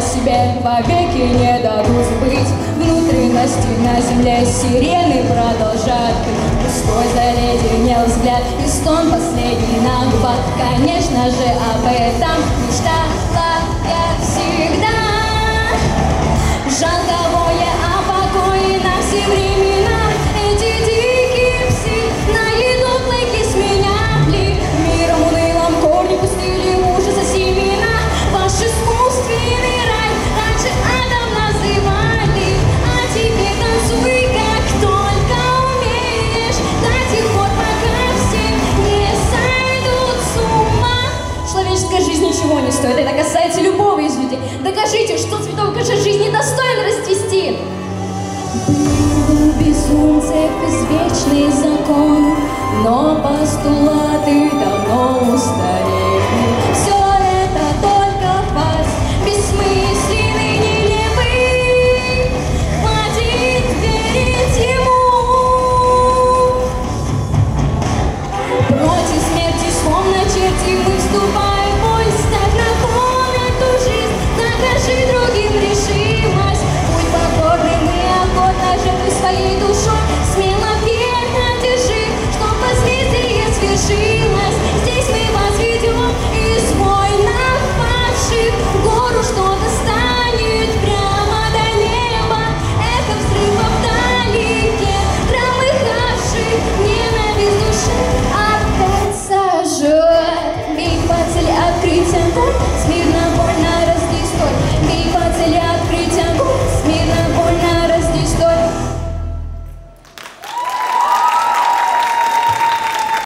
о себе, вовеки не дадут забыть Внутренности на земле сирены продолжают Пустой заледенел взгляд и стон последний на губах Конечно же об этом мечтала Докажите, что цветок вашей жизни достоин расцвести. Был безумцев извечный закон, но устарели. Music Center.